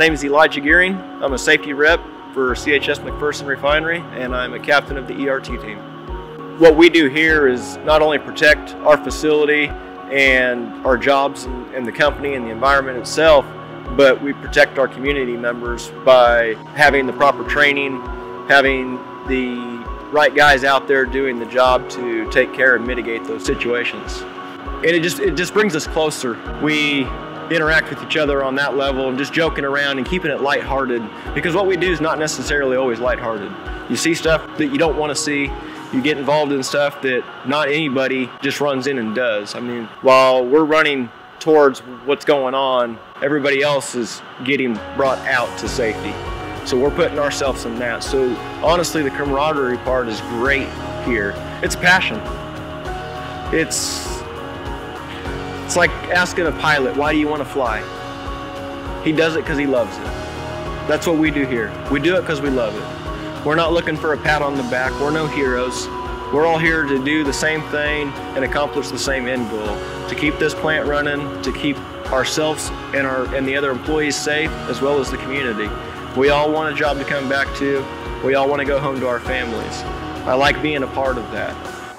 name is Elijah Gearing. I'm a safety rep for CHS McPherson Refinery, and I'm a captain of the ERT team. What we do here is not only protect our facility and our jobs and, and the company and the environment itself, but we protect our community members by having the proper training, having the right guys out there doing the job to take care and mitigate those situations. And it just it just brings us closer. We interact with each other on that level and just joking around and keeping it lighthearted because what we do is not necessarily always lighthearted. You see stuff that you don't want to see. You get involved in stuff that not anybody just runs in and does. I mean, while we're running towards what's going on, everybody else is getting brought out to safety. So we're putting ourselves in that. So honestly, the camaraderie part is great here. It's passion. It's it's like asking a pilot, why do you want to fly? He does it because he loves it. That's what we do here. We do it because we love it. We're not looking for a pat on the back. We're no heroes. We're all here to do the same thing and accomplish the same end goal. To keep this plant running, to keep ourselves and our and the other employees safe, as well as the community. We all want a job to come back to. We all want to go home to our families. I like being a part of that.